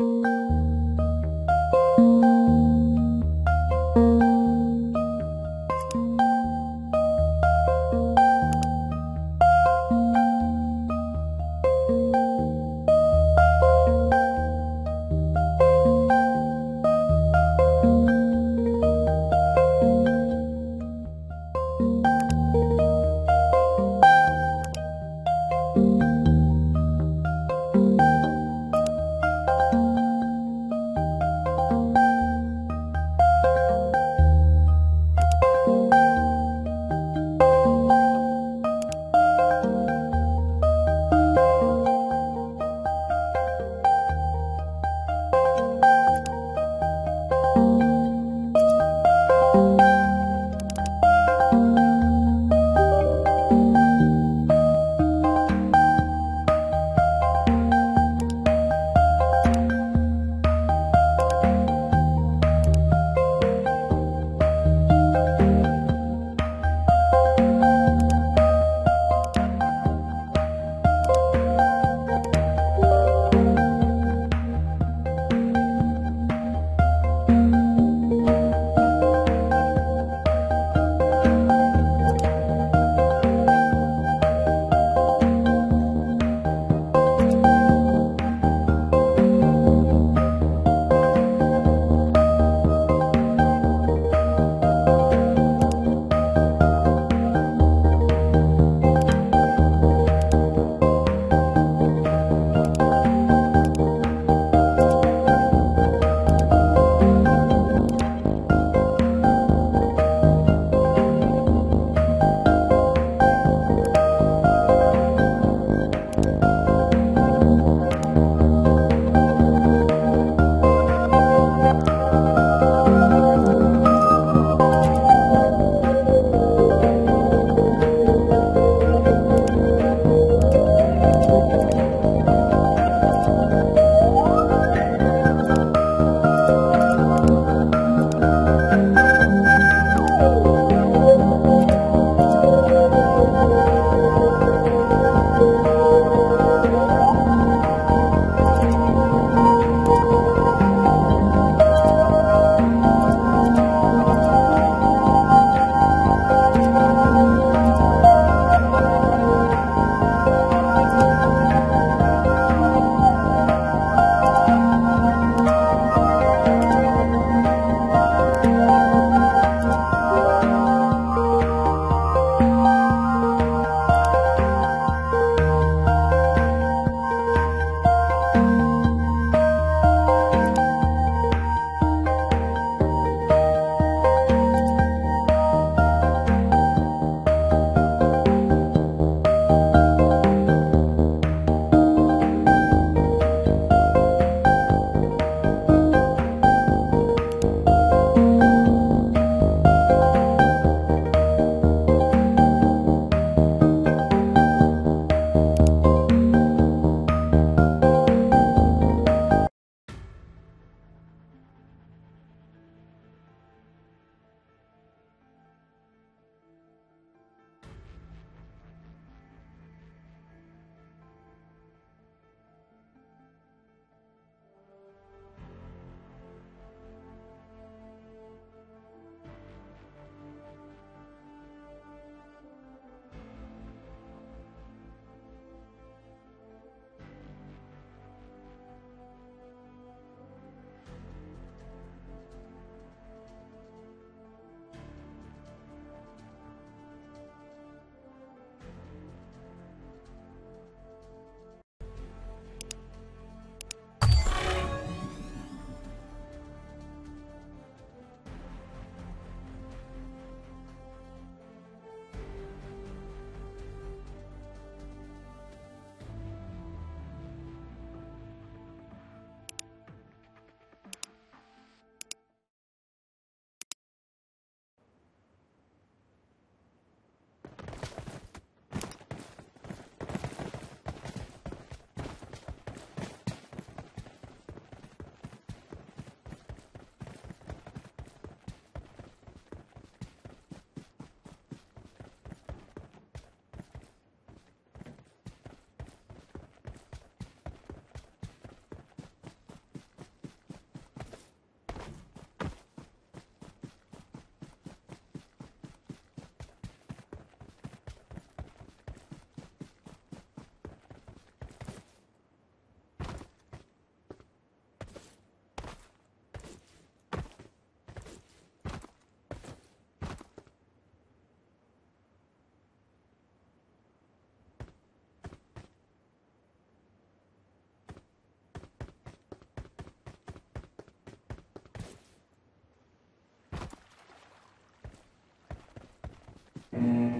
you Mm.